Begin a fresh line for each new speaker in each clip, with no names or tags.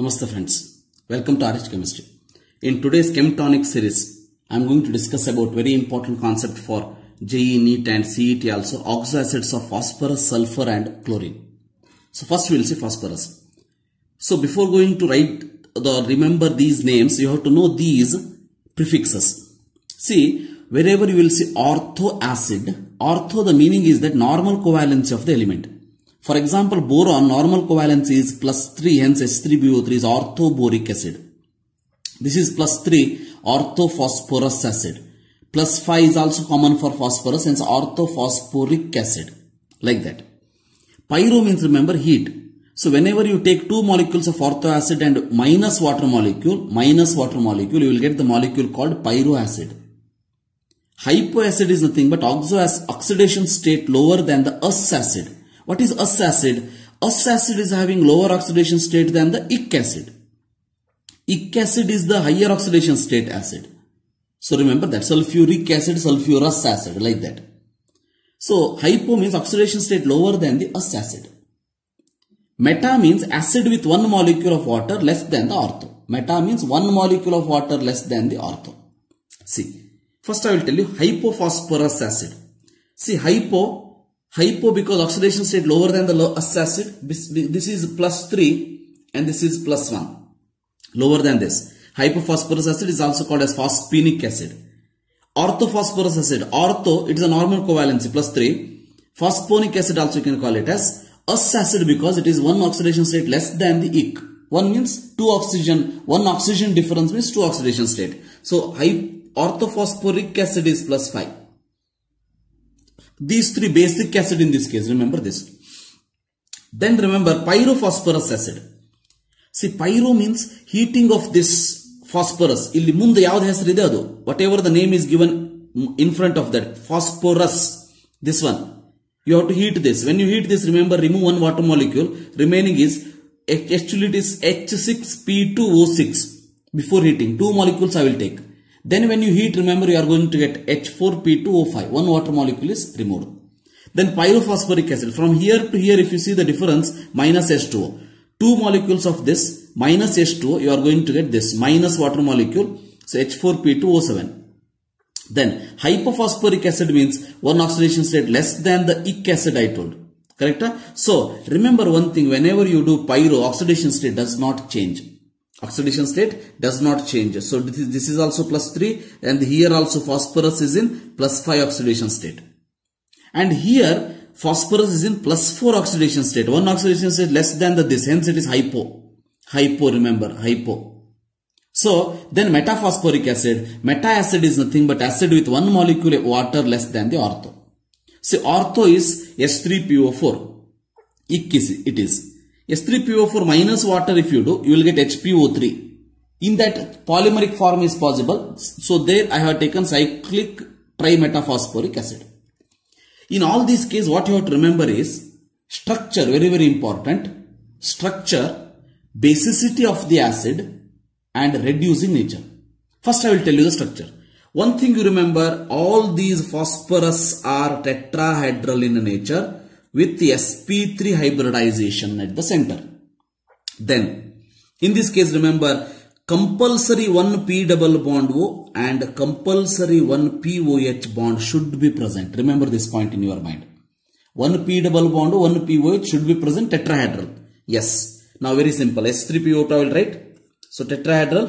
Namaste friends. Welcome to RH Chemistry. In today's Chemtonic series, I am going to discuss about very important concept for JEE, NEET and CET also, oxoacids of phosphorus, sulfur and chlorine. So first we will see phosphorus. So before going to write the remember these names, you have to know these prefixes. See, wherever you will see ortho acid, ortho the meaning is that normal covalency of the element. For example, boron normal covalence is plus 3, hence H3BO3 is orthoboric acid. This is plus 3 orthophosphorus acid. Plus 5 is also common for phosphorus, hence orthophosphoric acid. Like that. Pyro means remember heat. So whenever you take two molecules of ortho acid and minus water molecule, minus water molecule, you will get the molecule called pyro acid. Hypoacid is nothing but oxidation state lower than the us acid. What is us acid? Us acid is having lower oxidation state than the ic acid. Ic acid is the higher oxidation state acid. So remember that sulfuric acid, sulfurous acid like that. So hypo means oxidation state lower than the us acid. Meta means acid with one molecule of water less than the ortho. Meta means one molecule of water less than the ortho. See, first I will tell you hypophosphorus acid. See hypo, hypo because oxidation state lower than the acid. This, this is plus 3 and this is plus 1. Lower than this. Hypophosphorus acid is also called as phosphinic acid. Orthophosphorus acid. Ortho, it is a normal covalency plus 3. Phosphonic acid also you can call it as us acid because it is one oxidation state less than the ic. One means two oxygen, one oxygen difference means two oxidation state. So orthophosphoric acid is plus 5 These three basic acid in this case, remember this. Then remember pyrophosphorus acid. See pyro means heating of this phosphorus. ಇಲ್ಲಿ ಮುಂದೆ ಯಾವ್ದು ಹೆಸರಿದೆ ಅದು what ever the name is given in front of that ಫಾಸ್ಫೋರಸ್ this one you have to heat this. When you heat this, remember remove one water molecule. Remaining is actually it is H6P2O6 before heating. Two molecules I will take. Then when you heat, remember you are going to get H4P2O5. One water molecule is removed. Then pyrophosphoric acid. From here to here, if you see the difference, minus H2O. Two molecules of this minus H2O, you are going to get this minus water molecule. So H4P2O7. Then hypophosphoric acid means one oxidation state less than the ic acid I told. Correct? So remember one thing, whenever you do pyro, oxidation state does not change. Oxidation state does not change. So this is, this is also plus 3 and here also phosphorus is in plus 5 oxidation state. And here phosphorus is in plus 4 oxidation state. One oxidation state less than the this, hence it is hypo. Hypo, remember, hypo. So then metaphosphoric acid, meta acid is nothing but acid with one molecule of water less than the ortho. See ortho is H3PO4. Ic is it is. H3PO4 minus water if you do, you will get HPO3. In that polymeric form is possible. So there I have taken cyclic trimetaphosphoric acid. In all these cases what you have to remember is structure very very important. Structure, basicity of the acid and reducing nature. First I will tell you the structure. One thing you remember, all these phosphorus are tetrahedral in nature with the sp3 hybridization at the center. Then, in this case remember, compulsory 1 p double bond O and compulsory 1 POH bond should be present. Remember this point in your mind. 1 p double bond O, 1 POH should be present tetrahedral. Yes. Now very simple. H3PO2 I will write. So tetrahedral,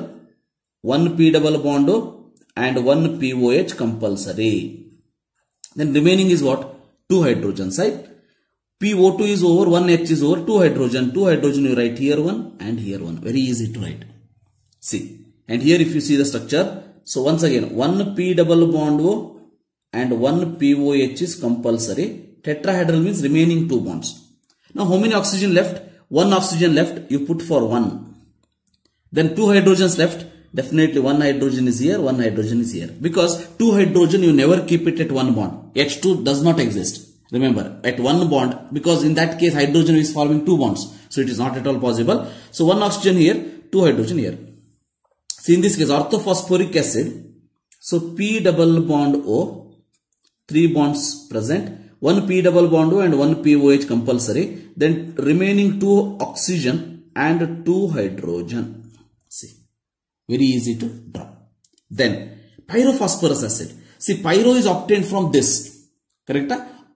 1 P double bond O and 1 POH compulsory. Then remaining is what? 2 hydrogens, right? PO2 is over, 1 H is over, 2 hydrogen. 2 hydrogen you write here 1 and here 1. Very easy to write. See. And here if you see the structure. So once again, 1 P double bond O and 1 POH is compulsory. Tetrahedral means remaining 2 bonds. Now how many oxygen left? 1 oxygen left, you put for 1. Then two hydrogens left. Definitely one hydrogen is here, one hydrogen is here. Because two hydrogen, you never keep it at one bond. H2 does not exist. Remember, at one bond, because in that case, hydrogen is forming two bonds. So it is not at all possible. So one oxygen here, two hydrogen here. See in this case, orthophosphoric acid. So P double bond O, three bonds present. One P double bond O and one POH compulsory. Then remaining two oxygen and 2 hydrogen. See, very easy to draw. Then pyrophosphorus acid. See, pyro is obtained from this. Correct?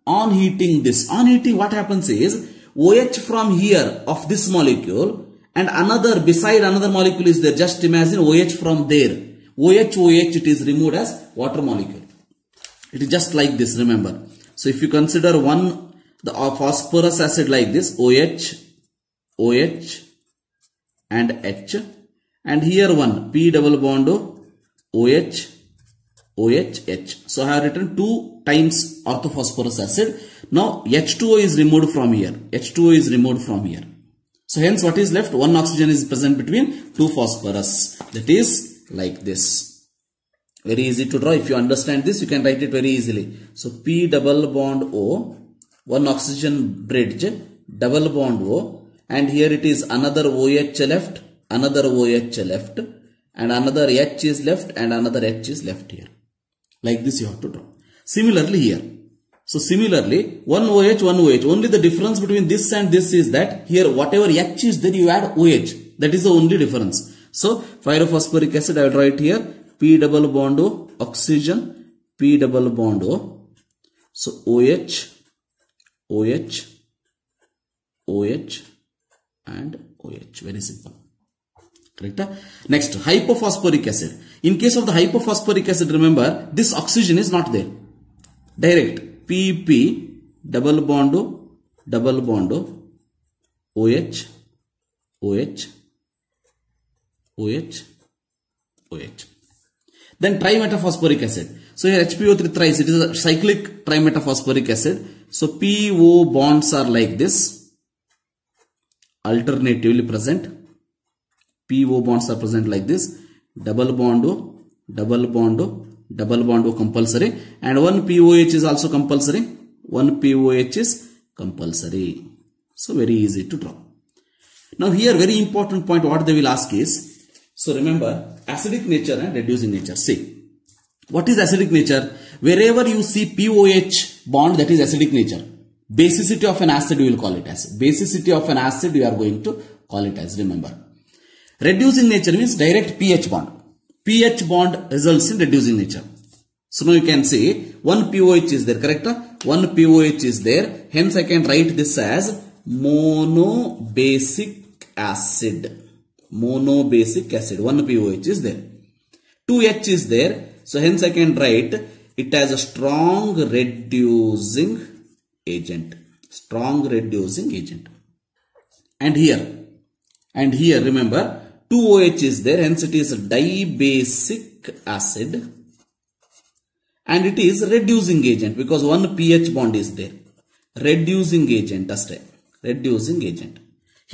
On heating this. On heating, what happens is OH from here of this molecule and another beside another molecule is there. Just imagine OH from there. OH, OH, it is removed as water molecule. It is just like this, remember. So if you consider one, the uh, phosphorus acid like this, OH, OH and H and here one P double bond OH, OH, H. So I have written two times orthophosphorus acid. Now H2O is removed from here. H2O is removed from here. So hence what is left? One oxygen is present between two phosphorus. That is like this. Very easy to draw. If you understand this, you can write it very easily. So P double bond O, one oxygen bridge, double bond O, and here it is another OH left, another OH left, and another H is left, and another H is left here. Like this you have to draw. Similarly here. So similarly, one OH, one OH. Only the difference between this and this is that here whatever H is there you add OH. That is the only difference. So pyrophosphoric acid I will write here P double bond O oxygen P double bond O. So OH, OH, OH and OH. Very simple. Correct? Next, hypophosphoric acid. In case of the hypophosphoric acid, remember this oxygen is not there. Direct PP double bond double bond OH, OH, OH, OH. Then trimetaphosphoric acid. So here HPO3 thrice, it is a cyclic trimetaphosphoric acid. So PO bonds are like this, alternatively present. PO bonds are present like this, double bond O, double bond O, double bond O compulsory and one POH is also compulsory. One POH is compulsory. So very easy to draw. Now here very important point what they will ask is, so remember acidic nature and reducing nature. See, what is acidic nature? Wherever you see POH bond that is acidic nature. Basicity of an acid we will call it as. Basicity of an acid we are going to call it as remember. Reducing nature means direct pH bond. pH bond results in reducing nature. So now you can say one POH is there, correct? One POH is there. Hence I can write this as monobasic acid. Monobasic acid. One POH is there. 2H is there. So hence I can write it as a strong reducing agent. Strong reducing agent. And here, and here remember 2OH is there hence it is a dibasic acid and it is reducing agent because one pH bond is there. Reducing agent, ಅಷ್ಟೇ reducing agent.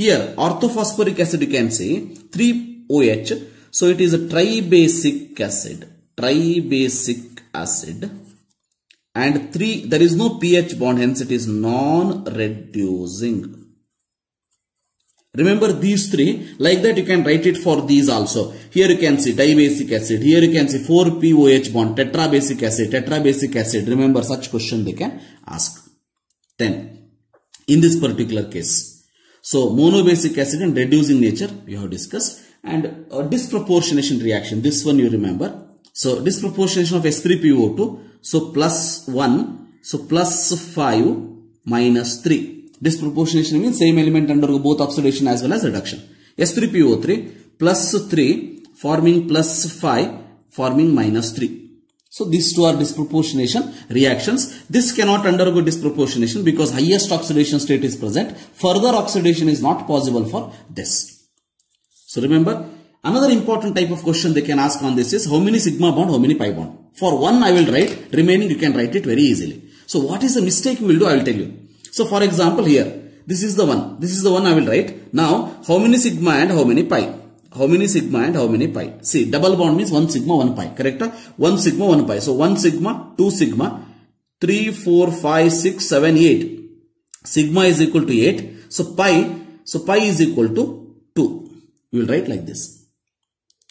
Here orthophosphoric acid you can say 3OH so it is a tribasic acid. Tribasic acid and 3 there is no pH bond hence it is non-reducing. Remember these three, like that you can write it for these also. Here you can see dibasic acid, here you can see 4POH bond, tetrabasic acid, tetrabasic acid. Remember such question they can ask. Then, in this particular case, so monobasic acid and reducing nature we have discussed and a disproportionation reaction, this one you remember. So disproportionation of H3PO2, so plus 1, so plus 5 minus 3 disproportionation means same element undergo both oxidation as well as reduction. H3PO3 plus 3 forming plus 5 forming minus 3. So these two are disproportionation reactions. This cannot undergo disproportionation because highest oxidation state is present. Further oxidation is not possible for this. So remember another important type of question they can ask on this is how many sigma bond, how many pi bond. For one I will write, remaining you can write it very easily. So what is the mistake you will do I will tell you. So for example here, this is the one. This is the one I will write. Now, how many sigma and how many pi? How many sigma and how many pi? See, double bond means 1 sigma, 1 pi. Correct? 1 sigma, 1 pi. So 1 sigma, 2 sigma, 3, 4, 5, 6, 7, 8. Sigma is equal to 8. So pi, so pi is equal to 2. You will write like this.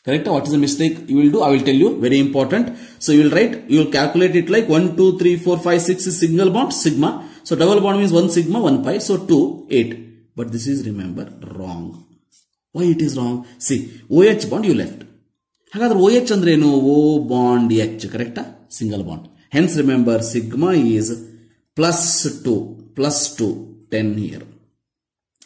Correct? What is the mistake you will do? I will tell you. Very important. So you will write, you will calculate it like 1, 2, 3, 4, 5, 6 is single bond, sigma. So double bond means 1 sigma, 1 pi. So 2, 8. But this is remember wrong. It is wrong C O H bond you left ಹಾಗಾದ್ರೆ O H ಅಂದ್ರೆ ಏನು? O bond H ಕರೆಕ್ಟಾ single bond hence remember sigma is plus two plus two ten year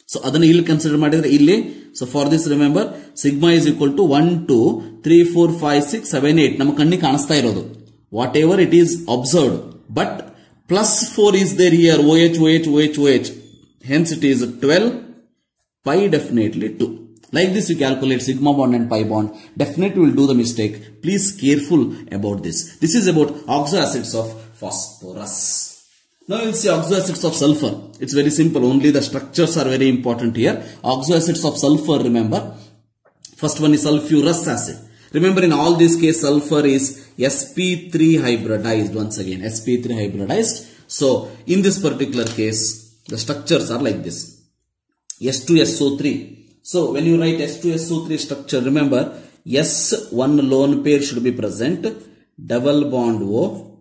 so ಅದನ್ನು ಇಲ್ಲಿ consider ಮಾಡಿದ್ರೆ ಇಲ್ಲಿ so for this remember sigma is equal to one two three four five six seven eight ನಮ್ಮ ಕಣ್ಣಿಗೆ ಕಾಣಿಸ್ತಾ ಇರೋದು. Whatever it is observed but Plus 4 is there here. OH, OH, OH, OH. Hence it is 12. Pi definitely 2. Like this you calculate sigma bond and pi bond. Definitely will do the mistake. Please careful about this. This is about oxo acids of phosphorus. Now you'll see oxoacids of sulfur. It's very simple. Only the structures are very important here. Oxoacids of sulfur, remember. First one is sulfurous acid. Remember in all these cases sulfur is sp3 hybridized once again sp3 hybridized. So in this particular case the structures are like this. H2SO3. So when you write H2SO3 structure, remember S one lone pair should be present. Double bond O,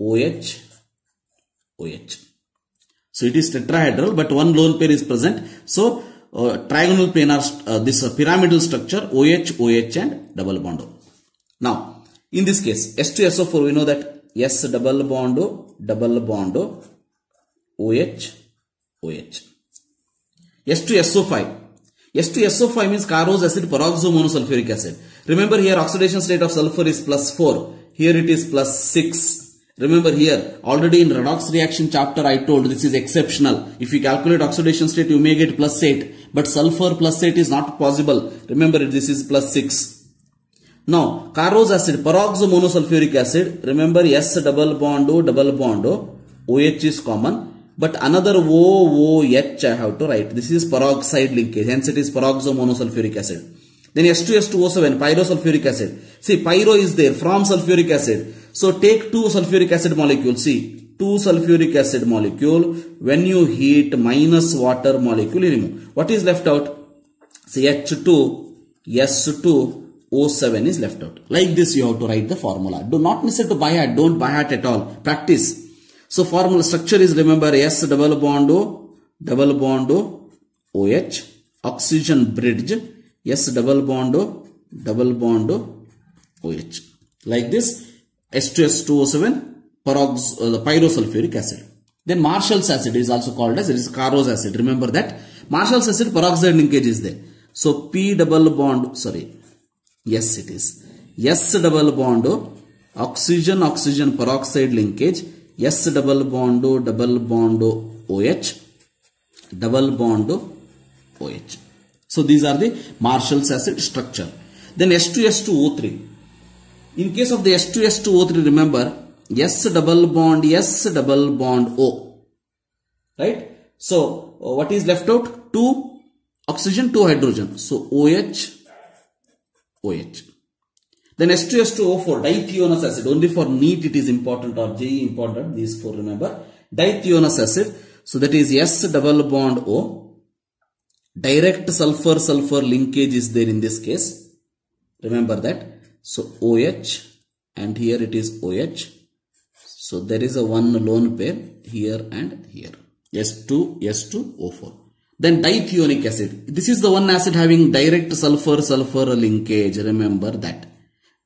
OH, OH. So it is tetrahedral, but one lone pair is present. So uh, trigonal planar, uh, this uh, pyramidal structure OH, OH, and double bond O. Now, in this case, H2SO4, we know that S double bond O, double bond O, OH, OH. S2SO5. H2SO5 means Caro's acid peroxomonosulfuric acid. Remember here oxidation state of sulfur is plus 4. Here it is plus 6. Remember here already in redox reaction chapter I told this is exceptional. If you calculate oxidation state you may get plus 8. But sulfur plus 8 is not possible. Remember this is plus 6. Now, Caro's acid, peroxomonosulfuric acid, remember S double bond O, double bond O, OH is common. But another OOH I have to write. This is peroxide linkage. Hence it is peroxomonosulfuric acid. Then H2S2O7, pyrosulfuric acid. See, pyro is there from sulfuric acid. So take two sulfuric acid molecules. See, two sulfuric acid molecule. When you heat minus water molecule, remove. What is left out? See, H2, S2, O7 is left out. Like this you have to write the formula. Do not miss it to by heart. Don't by heart at all. Practice. So formula structure is remember S double bond O, double bond O, OH, oxygen bridge, S double bond O, double bond O, OH. Like this, H2S2O7, perox, uh, pyrosulfuric acid. Then Marshall's acid is also called as, it is Caro's acid. Remember that. Marshall's acid peroxide linkage is there. So P double bond, sorry, yes it is. S double bond oxygen, oxygen peroxide linkage, S double bond double bond OH, double bond OH. So these are the Marshall's acid structure. Then H2S2O3. In case of the H2S2O3, remember S double bond S double bond O. Right? So uh, what is left out? Two oxygen, two hydrogen. So OH, OH. Then H2S2O4, dithionous acid. Only for NEET it is important or JEE important. These four remember. Dithionous acid. So that is S double bond O. Direct sulfur sulfur linkage is there in this case. Remember that. So OH and here it is OH. So there is a one lone pair here and here. S2, S2, O4. Then dithionic acid. This is the one acid having direct sulfur sulfur linkage. Remember that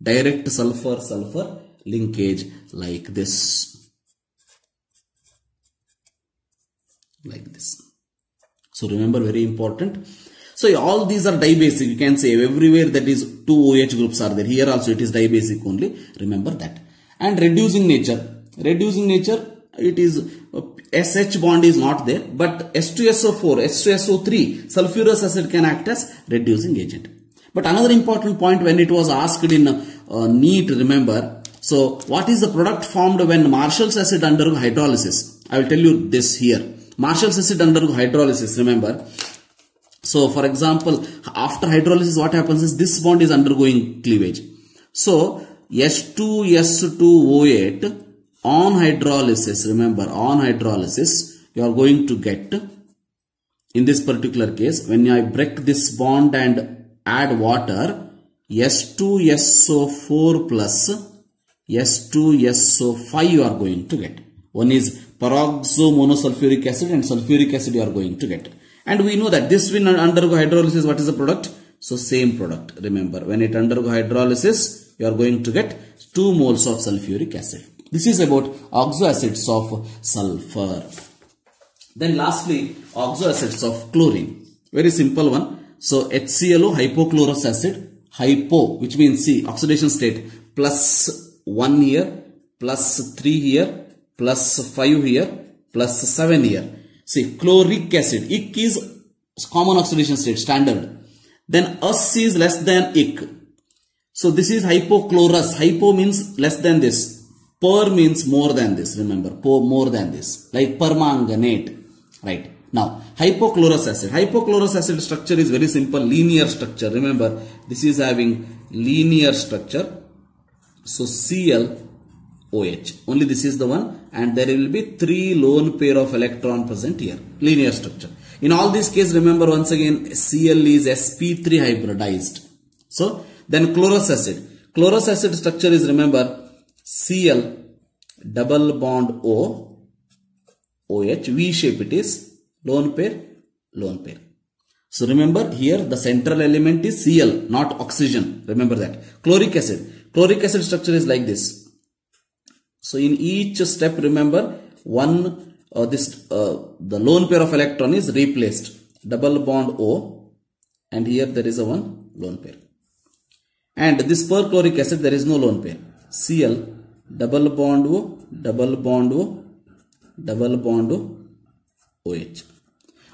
direct sulfur sulfur linkage like this like this so remember very important so all these are dibasic you can say everywhere that is two OH groups are there here also it is dibasic only remember that and reducing nature reducing nature it is uh, SH bond is not there but H2SO4 H2SO3 sulfurous acid can act as reducing agent but another important point when it was asked in uh, NEET, remember, so what is the product formed when Marshall's acid undergo hydrolysis? I will tell you this here. Marshall's acid undergo hydrolysis, remember. So for example, after hydrolysis, what happens is this bond is undergoing cleavage. So H2S2O8 on hydrolysis, remember on hydrolysis, you are going to get in this particular case, when I break this bond and add water H2SO4 plus H2SO5 you are going to get. One is peroxomonosulfuric acid and sulfuric acid you are going to get. And we know that this will undergo hydrolysis. What is the product? So same product. Remember, when it undergo hydrolysis, you are going to get 2 moles of sulfuric acid. This is about oxoacids of sulfur. Then lastly, oxoacids of chlorine. Very simple one. So HClO hypochlorous acid, hypo which means see oxidation state plus 1 here, plus 3 here, plus 5 here, plus 7 here. See chloric acid, ic is common oxidation state standard. Then us is less than ic. So this is hypochlorous. Hypo means less than this. Per means more than this. Remember, per more than this. Like permanganate. Right. Now, hypochlorous acid. Hypochlorous acid structure is very simple, linear structure. Remember, this is having linear structure. So, Cl OH. Only this is the one and there will be three lone pair of electron present here. Linear structure. In all these cases, remember once again, Cl is sp3 hybridized. So, then chlorous acid. Chlorous acid structure is remember Cl double bond O OH V shape it is lone pair lone pair. So remember here the central element is Cl not oxygen remember that. Chloric acid. Chloric acid structure is like this. So in each step remember one uh, this uh, the lone pair of electron is replaced double bond O and here there is a one lone pair. And this perchloric acid there is no lone pair. Cl double bond O double bond O double bond O OH.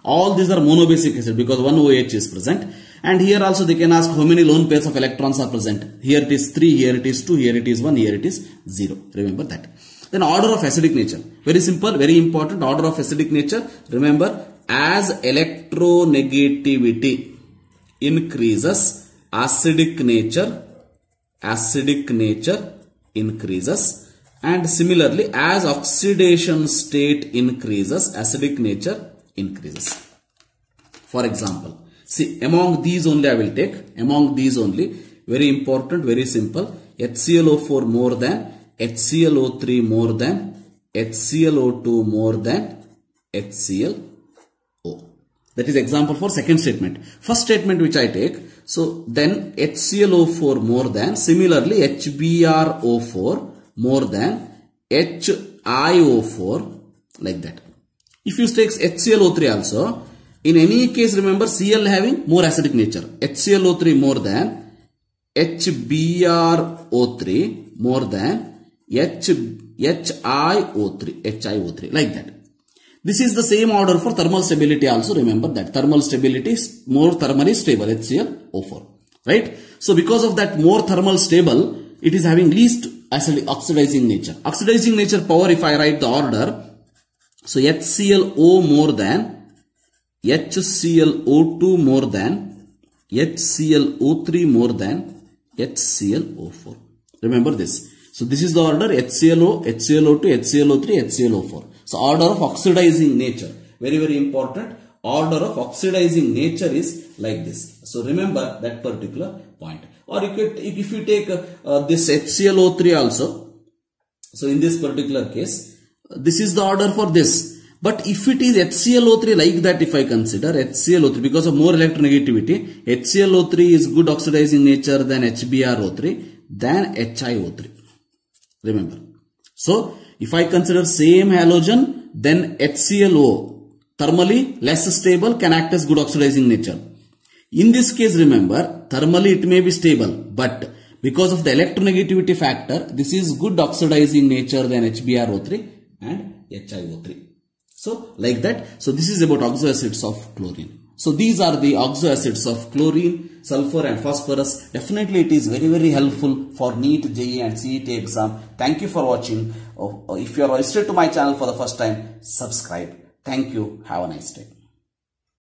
All these are monobasic acid because one OH is present. And here also they can ask how many lone pairs of electrons are present. Here it is 3, here it is 2, here it is 1, here it is 0. Remember that. Then order of acidic nature. Very simple, very important. Order of acidic nature. Remember, as electronegativity increases, acidic nature, acidic nature increases. And similarly, as oxidation state increases, acidic nature increases. For example, see among these only I will take, among these only, very important, very simple, HClO4 more than, HClO3 more than, HClO2 more than, HClO. That is example for second statement. First statement which I take, so then HClO4 more than, similarly HBrO4 more than HiO4 like that. If you take HClO3 also, in any case remember Cl having more acidic nature. HClO3 more than HBrO3 more than H, HiO3, HiO3 like that. This is the same order for thermal stability also remember that thermal stability is more thermally stable HClO4 right. So because of that more thermal stable it is having least acidic oxidizing nature. Oxidizing nature power if I write the order so HClO more than HClO2 more than HClO3 more than HClO4. Remember this. So this is the order HClO, HClO2, HClO3, HClO4. So order of oxidizing nature. Very very important. Order of oxidizing nature is like this. So remember that particular point. Or you could, if you take uh, this HClO3 also. So in this particular case, this is the order for this. But if it is HClO3 like that, if I consider HClO3 because of more electronegativity, HClO3 is good oxidizing nature than HBrO3 than HiO3. Remember. So, if I consider same halogen, then HClO thermally less stable can act as good oxidizing nature. In this case, remember, thermally it may be stable, but because of the electronegativity factor, this is good oxidizing nature than HBrO3 and HiO3. So like that. So this is about oxoacids of chlorine. So these are the oxoacids of chlorine, sulfur and phosphorus. Definitely it is very very helpful for NEET, JEE and CET exam. Thank you for watching. Oh, oh, if you are registered to my channel for the first time, subscribe. Thank you. Have a nice day.